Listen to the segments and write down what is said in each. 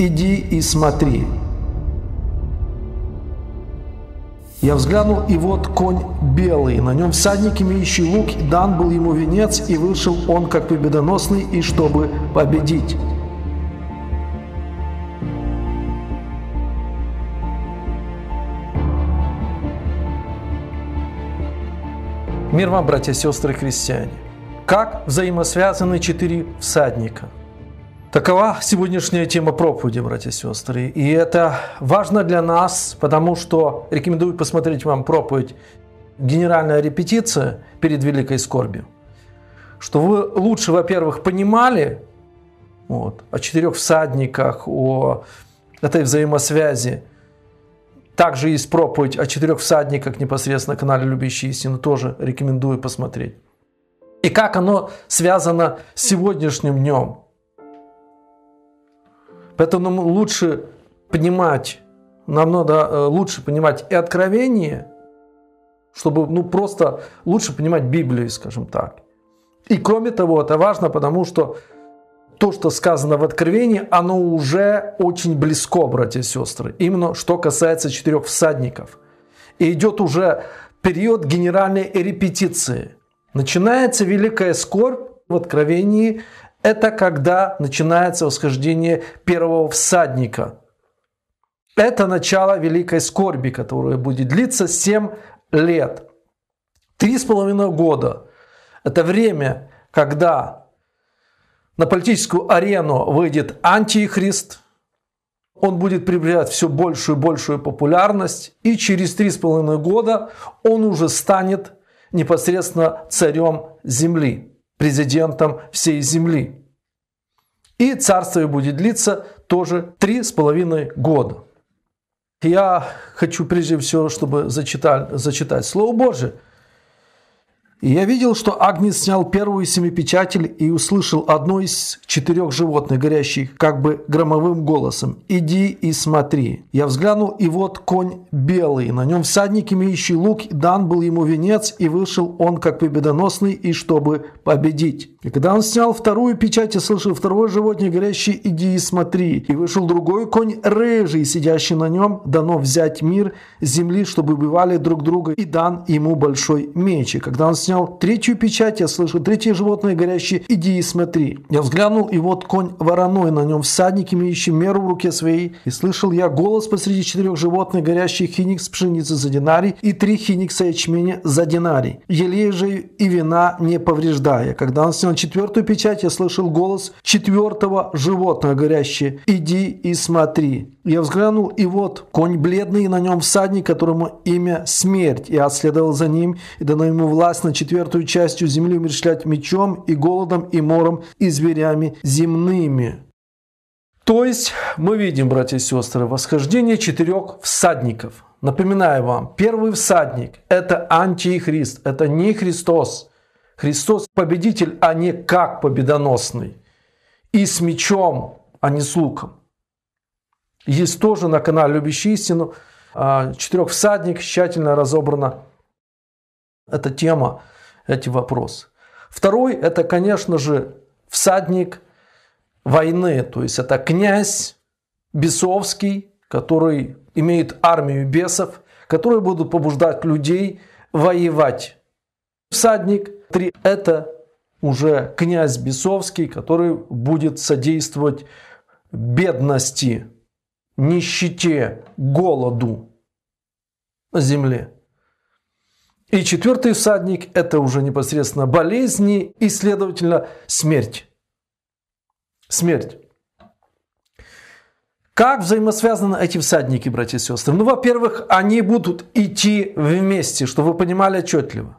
«Иди и смотри». Я взглянул, и вот конь белый, на нем всадник, имеющий лук, дан был ему венец, и вышел он как победоносный, и чтобы победить. Мир вам, братья сестры христиане. Как взаимосвязаны четыре всадника? Такова сегодняшняя тема проповеди, братья и сестры. И это важно для нас, потому что рекомендую посмотреть вам проповедь «Генеральная репетиция перед великой скорбью». Что вы лучше, во-первых, понимали вот, о четырех всадниках, о этой взаимосвязи. Также есть проповедь о четырех всадниках непосредственно на канале «Любящий истину». Тоже рекомендую посмотреть. И как оно связано с сегодняшним днем – Поэтому лучше понимать, нам надо э, лучше понимать и откровение, чтобы ну, просто лучше понимать Библию, скажем так. И кроме того, это важно, потому что то, что сказано в Откровении, оно уже очень близко, братья и сестры. Именно что касается четырех всадников. И идет уже период генеральной репетиции. Начинается великая скорбь в Откровении, это когда начинается восхождение первого всадника. Это начало великой скорби, которая будет длиться 7 лет. Три с половиной года – это время, когда на политическую арену выйдет антихрист, он будет приобретать все большую и большую популярность, и через три с половиной года он уже станет непосредственно царем земли президентом всей земли. И царство будет длиться тоже три с половиной года. Я хочу прежде всего, чтобы зачитать, зачитать Слово Божие – и я видел, что Агнец снял первую семипечатель и услышал одно из четырех животных, горящих как бы громовым голосом. «Иди и смотри». Я взглянул, и вот конь белый, на нем всадник, имеющий лук, дан был ему венец, и вышел он как победоносный, и чтобы победить. И когда он снял вторую печать, я слышал второе животное, горящее «Иди и смотри». И вышел другой конь рыжий, сидящий на нем, дано взять мир земли, чтобы убивали друг друга, и дан ему большой меч. И когда он третью печать, я слышу, третье животное горящее, иди и смотри. Я взглянул, и вот конь вороной, на нем всадник, имеющий меру в руке своей. И слышал я голос посреди четырех животных, горящих хиникс пшеницы за динарий и три хиникса ячменя за динарий. Елей же и вина не повреждая. Когда он снял четвертую печать, я слышал голос четвертого животного, горящее, иди и смотри. Я взглянул, и вот конь бледный, и на нем всадник, которому имя смерть. Я следовал за ним, и дано ему власть на четвертую частью земли умерщвлять мечом и голодом и мором и зверями земными. То есть мы видим, братья и сестры, восхождение четырех всадников. Напоминаю вам, первый всадник – это антихрист, это не Христос. Христос – победитель, а не как победоносный. И с мечом, а не с луком. Есть тоже на канале «Любящий истину» а, четырех всадник, тщательно разобрана эта тема, эти вопросы. Второй – это, конечно же, всадник войны, то есть это князь бесовский, который имеет армию бесов, которые будут побуждать людей воевать. Всадник три – это уже князь бесовский, который будет содействовать бедности, нищете, голоду на земле. И четвертый всадник – это уже непосредственно болезни и, следовательно, смерть. Смерть. Как взаимосвязаны эти всадники, братья и сестры? Ну, во-первых, они будут идти вместе, чтобы вы понимали отчетливо.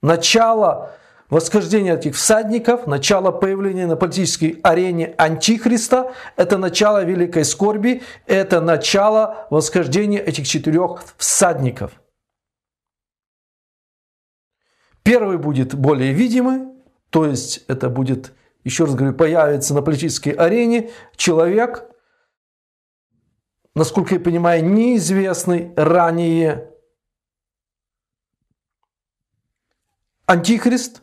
Начало восхождения этих всадников, начало появления на политической арене Антихриста, это начало великой скорби, это начало восхождения этих четырех всадников – Первый будет более видимый, то есть это будет, еще раз говорю, появится на политической арене человек, насколько я понимаю, неизвестный ранее антихрист,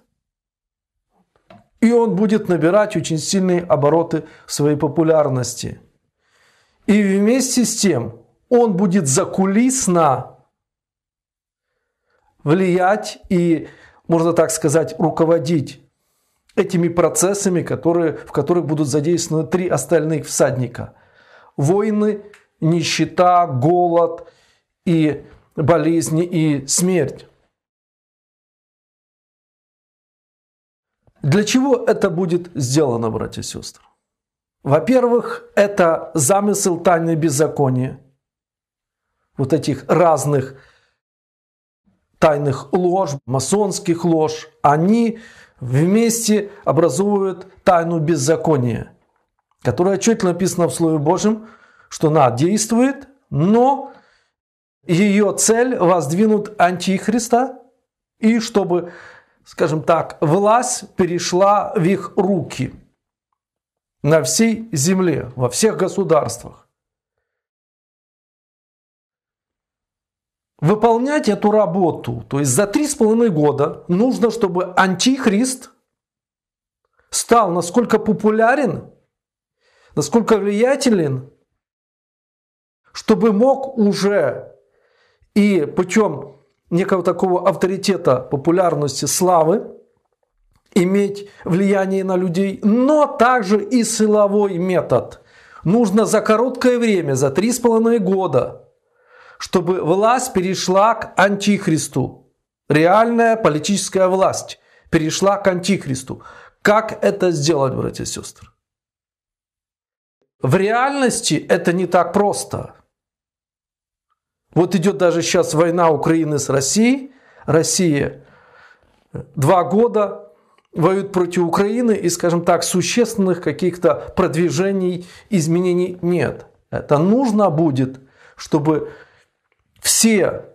и он будет набирать очень сильные обороты своей популярности. И вместе с тем он будет закулисно влиять и, можно так сказать, руководить этими процессами, которые, в которых будут задействованы три остальных всадника. Войны, нищета, голод и болезни и смерть. Для чего это будет сделано, братья и сестры? Во-первых, это замысел тайны беззакония. Вот этих разных тайных лож, масонских лож, они вместе образуют тайну беззакония, которая отчетливо написана в Слове Божьем, что она действует, но ее цель воздвинуть антихриста, и чтобы скажем так, власть перешла в их руки на всей земле, во всех государствах. Выполнять эту работу, то есть за три с половиной года нужно, чтобы антихрист стал насколько популярен, насколько влиятелен, чтобы мог уже и путем некого такого авторитета, популярности, славы, иметь влияние на людей, но также и силовой метод. Нужно за короткое время, за три с половиной года, чтобы власть перешла к антихристу. Реальная политическая власть перешла к антихристу. Как это сделать, братья и сестры? В реальности это не так просто. Вот идет даже сейчас война Украины с Россией. Россия два года воюет против Украины, и, скажем так, существенных каких-то продвижений, изменений нет. Это нужно будет, чтобы все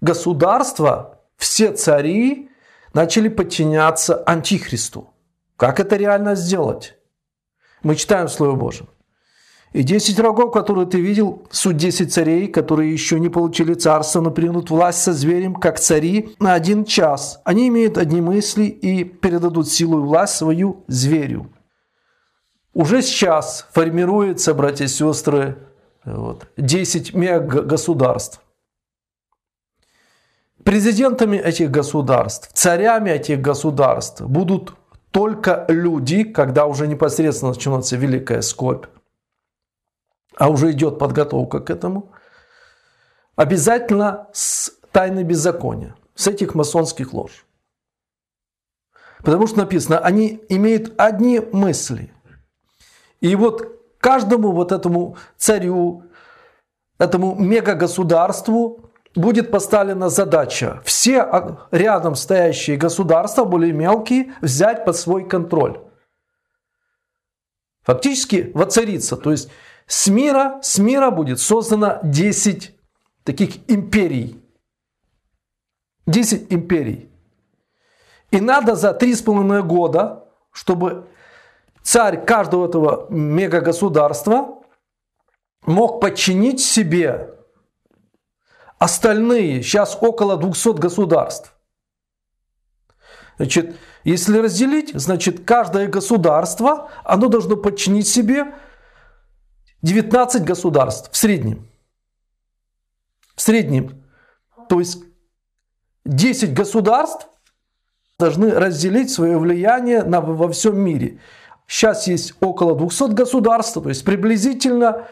государства, все цари начали подчиняться Антихристу. Как это реально сделать? Мы читаем Слово Божие. И десять врагов, которые ты видел, суть десять царей, которые еще не получили царство, но примут власть со зверем, как цари, на один час. Они имеют одни мысли и передадут силу и власть свою зверю. Уже сейчас формируется, братья и сестры, вот, 10 мега-государств. Президентами этих государств, царями этих государств будут только люди, когда уже непосредственно начнется Великая Скопь а уже идет подготовка к этому, обязательно с тайны беззакония, с этих масонских лож. Потому что написано, они имеют одни мысли. И вот каждому вот этому царю, этому мегагосударству будет поставлена задача все рядом стоящие государства, более мелкие, взять под свой контроль. Фактически воцариться. То есть с мира, с мира будет создано 10 таких империй. 10 империй. И надо за 3,5 года, чтобы царь каждого этого мегагосударства мог подчинить себе остальные, сейчас около 200 государств. Значит, если разделить, значит, каждое государство, оно должно подчинить себе 19 государств в среднем. В среднем. То есть 10 государств должны разделить свое влияние на, во всем мире. Сейчас есть около 200 государств, то есть приблизительно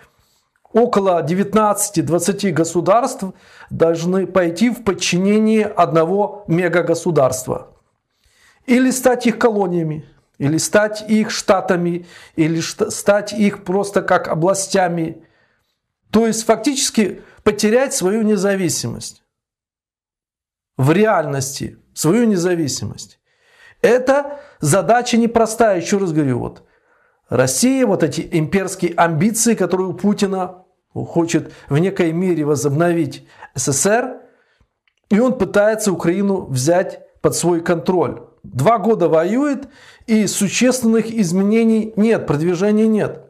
около 19-20 государств должны пойти в подчинение одного мегагосударства. Или стать их колониями или стать их штатами, или стать их просто как областями. То есть фактически потерять свою независимость. В реальности свою независимость. Это задача непростая, еще раз говорю. Вот Россия, вот эти имперские амбиции, которые у Путина хочет в некой мере возобновить СССР, и он пытается Украину взять под свой контроль. Два года воюет, и существенных изменений нет, продвижения нет.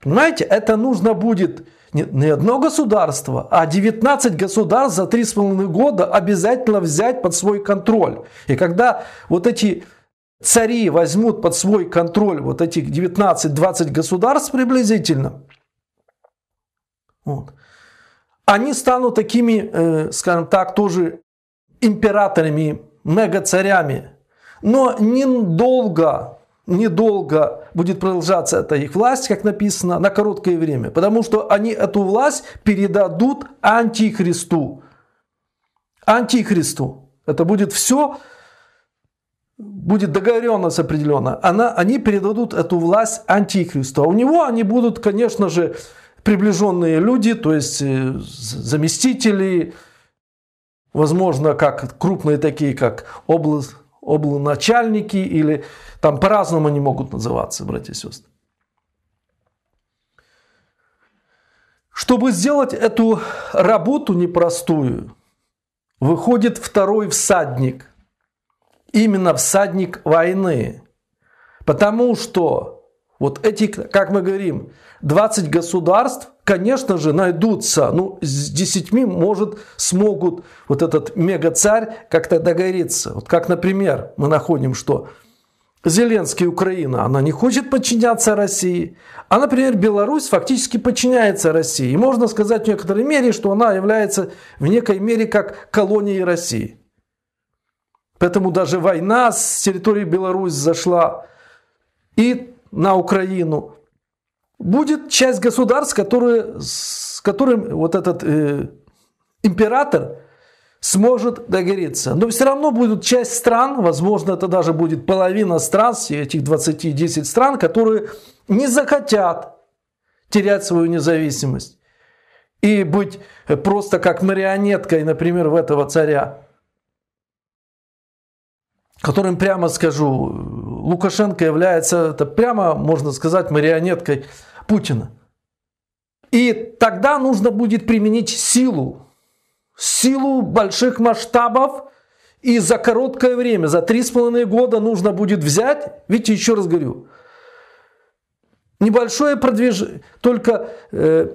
Понимаете, это нужно будет не, не одно государство, а 19 государств за 3,5 года обязательно взять под свой контроль. И когда вот эти цари возьмут под свой контроль вот этих 19-20 государств приблизительно – Вот. Они станут такими, э, скажем так, тоже императорами, мега-царями. Но недолго, недолго будет продолжаться эта их власть, как написано, на короткое время. Потому что они эту власть передадут антихристу. Антихристу. Это будет все, будет договоренность определенно. Она, они передадут эту власть антихристу. А у него они будут, конечно же, приближенные люди, то есть э, заместители, возможно, как крупные такие, как область, облначальники или там по-разному они могут называться, братья и сестры. Чтобы сделать эту работу непростую, выходит второй всадник, именно всадник войны. Потому что вот эти, как мы говорим, 20 государств, конечно же, найдутся, ну, с десятьми, может, смогут вот этот мега-царь как-то договориться. Вот как, например, мы находим, что Зеленский Украина, она не хочет подчиняться России, а, например, Беларусь фактически подчиняется России. И можно сказать в некоторой мере, что она является в некой мере как колонией России. Поэтому даже война с территории Беларуси зашла и на Украину будет часть государств, которые, с которым вот этот э, император сможет договориться. Но все равно будет часть стран, возможно, это даже будет половина стран, этих 20-10 стран, которые не захотят терять свою независимость и быть просто как марионеткой, например, в этого царя которым, прямо скажу, Лукашенко является, это прямо, можно сказать, марионеткой Путина. И тогда нужно будет применить силу, силу больших масштабов, и за короткое время, за три с половиной года нужно будет взять, видите, еще раз говорю, небольшое продвижение, только э,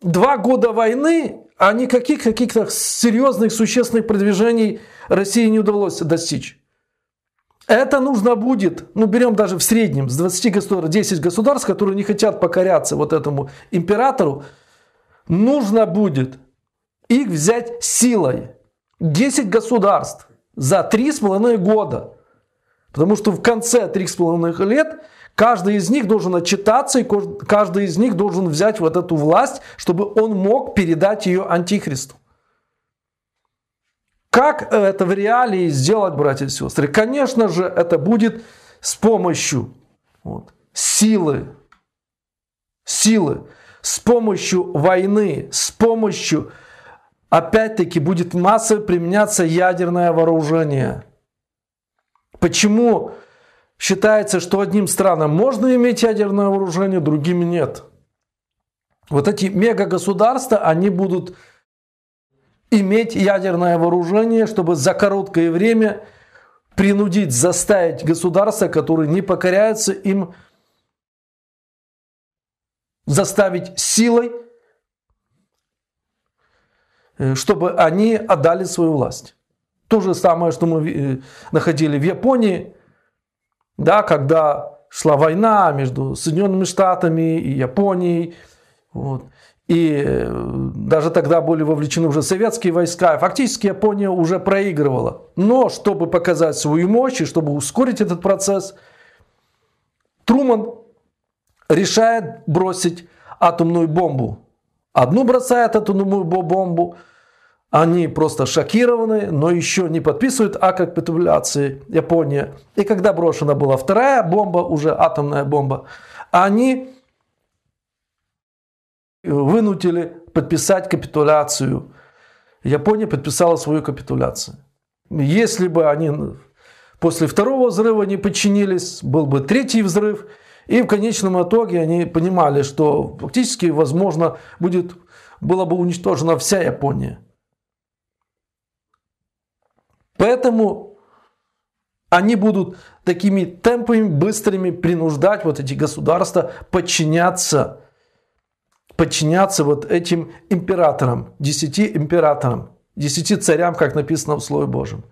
два года войны, а никаких каких-то серьезных, существенных продвижений России не удалось достичь. Это нужно будет, ну берем даже в среднем, с 20 государств, 10 государств, которые не хотят покоряться вот этому императору, нужно будет их взять силой. 10 государств за 3,5 года. Потому что в конце 3,5 лет каждый из них должен отчитаться, и каждый из них должен взять вот эту власть, чтобы он мог передать ее антихристу. Как это в реалии сделать, братья и сестры? Конечно же, это будет с помощью вот, силы, силы, с помощью войны, с помощью, опять-таки, будет массово применяться ядерное вооружение. Почему считается, что одним странам можно иметь ядерное вооружение, другим нет? Вот эти мегагосударства, они будут иметь ядерное вооружение, чтобы за короткое время принудить, заставить государства, которые не покоряются им, заставить силой, э, чтобы они отдали свою власть. То же самое, что мы э, находили в Японии, да, когда шла война между Соединенными Штатами и Японией. Вот. И э, даже тогда были вовлечены уже советские войска. Фактически Япония уже проигрывала. Но чтобы показать свою мощь и чтобы ускорить этот процесс, Труман решает бросить атомную бомбу. Одну бросает атомную бомбу, они просто шокированы, но еще не подписывают акт капитуляции Япония. И когда брошена была вторая бомба, уже атомная бомба, они вынудили подписать капитуляцию. Япония подписала свою капитуляцию. Если бы они после второго взрыва не подчинились, был бы третий взрыв, и в конечном итоге они понимали, что фактически, возможно, будет, была бы уничтожена вся Япония. Поэтому они будут такими темпами быстрыми принуждать вот эти государства подчиняться подчиняться вот этим императорам, десяти императорам, десяти царям, как написано в Слове Божьем.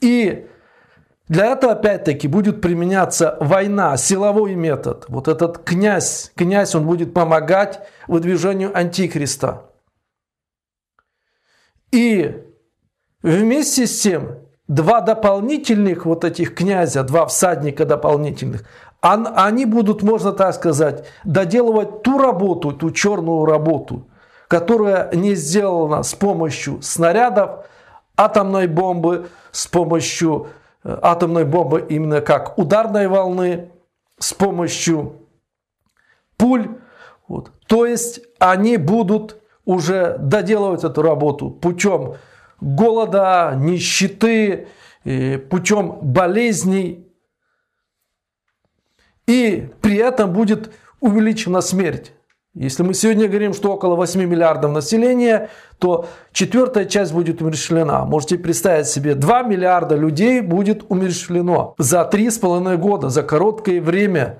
И Для этого опять-таки будет применяться война, силовой метод. Вот этот князь, князь, он будет помогать выдвижению антихриста. И вместе с тем два дополнительных вот этих князя, два всадника дополнительных, они будут, можно так сказать, доделывать ту работу, ту черную работу, которая не сделана с помощью снарядов, атомной бомбы, с помощью э, атомной бомбы именно как ударной волны, с помощью пуль. Вот. То есть они будут уже доделывать эту работу путем голода, нищеты, путем болезней. И при этом будет увеличена смерть. Если мы сегодня говорим, что около 8 миллиардов населения, то четвертая часть будет умерщвлена. Можете представить себе, 2 миллиарда людей будет умерщвлено за 3,5 года, за короткое время.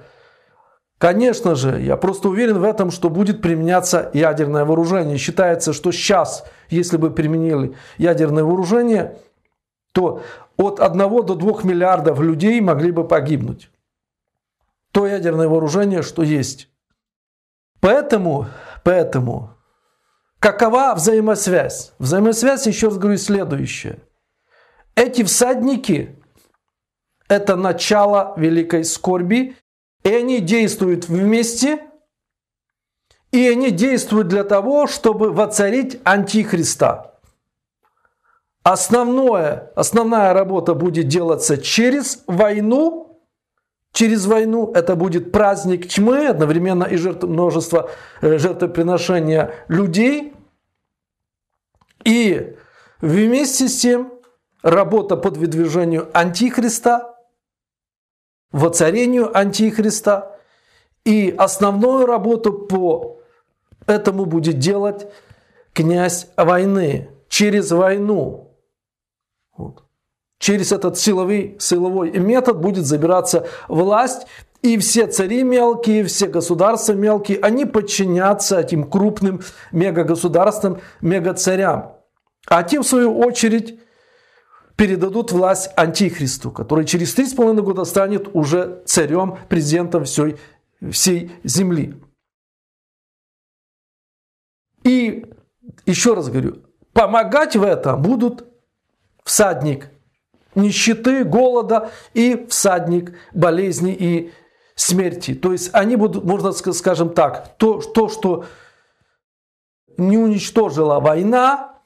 Конечно же, я просто уверен в этом, что будет применяться ядерное вооружение. Считается, что сейчас, если бы применили ядерное вооружение, то от 1 до 2 миллиардов людей могли бы погибнуть. То ядерное вооружение, что есть. Поэтому, поэтому, какова взаимосвязь? Взаимосвязь, еще раз говорю, следующее. Эти всадники – это начало великой скорби и они действуют вместе, и они действуют для того, чтобы воцарить Антихриста. Основное, основная работа будет делаться через войну, через войну это будет праздник тьмы, одновременно и жертв, множество э, жертвоприношения людей. И вместе с тем работа по выдвижению Антихриста воцарению Антихриста. И основную работу по этому будет делать князь войны через войну. Вот. Через этот силовой, силовой метод будет забираться власть, и все цари мелкие, все государства мелкие, они подчинятся этим крупным мегагосударствам, мегацарям. А те, в свою очередь, передадут власть Антихристу, который через три с половиной года станет уже царем, президентом всей, всей земли. И еще раз говорю, помогать в этом будут всадник нищеты, голода и всадник болезни и смерти. То есть они будут, можно скажем так, то, то что не уничтожила война,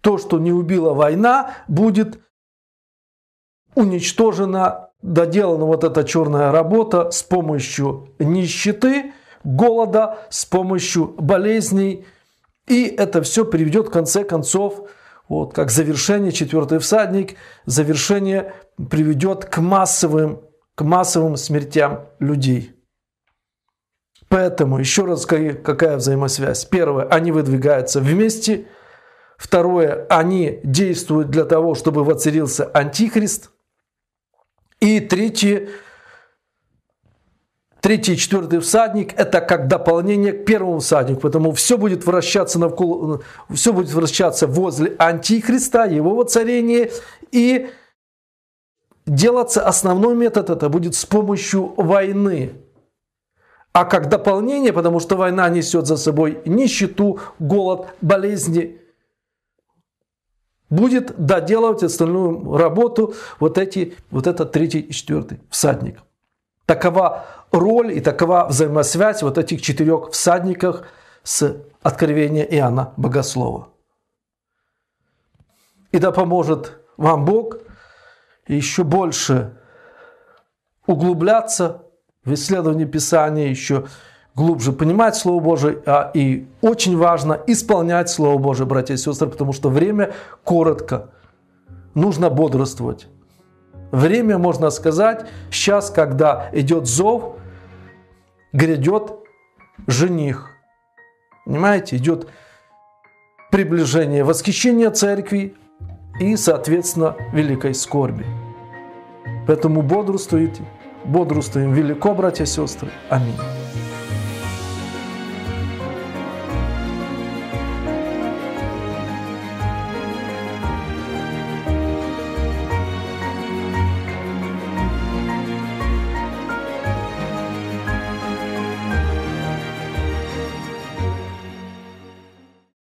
то, что не убила война, будет уничтожена, доделана вот эта черная работа с помощью нищеты, голода, с помощью болезней. И это все приведет в конце концов, вот как завершение, четвертый всадник, завершение приведет к массовым, к массовым смертям людей. Поэтому еще раз какая взаимосвязь? Первое, они выдвигаются вместе – Второе, они действуют для того, чтобы воцарился антихрист. И третье, третий и четвертый всадник – это как дополнение к первому всаднику. Поэтому все будет вращаться, навколо, все будет вращаться возле антихриста, его воцарения. И делаться основной метод – это будет с помощью войны. А как дополнение, потому что война несет за собой нищету, голод, болезни – будет доделывать остальную работу вот, эти, вот этот третий и четвертый всадник. Такова роль и такова взаимосвязь вот этих четырех всадников с откровения Иоанна Богослова. И да поможет вам Бог еще больше углубляться в исследовании Писания, еще глубже понимать Слово Божие, а и очень важно исполнять Слово Божие, братья и сестры, потому что время коротко. Нужно бодрствовать. Время, можно сказать, сейчас, когда идет зов, грядет жених. Понимаете, идет приближение, восхищение церкви и, соответственно, великой скорби. Поэтому бодрствуйте, бодрствуем велико, братья и сестры. Аминь.